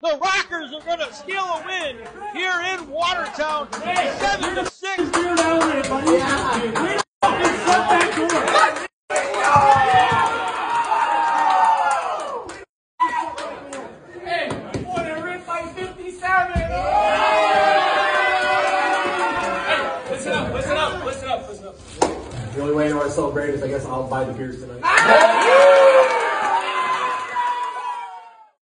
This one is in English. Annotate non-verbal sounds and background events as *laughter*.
The Rockers are going to steal a win here in Watertown, seven to six. Listen up, listen up, listen up. The only way I know I to celebrate is I guess I'll buy the beers tonight. *laughs*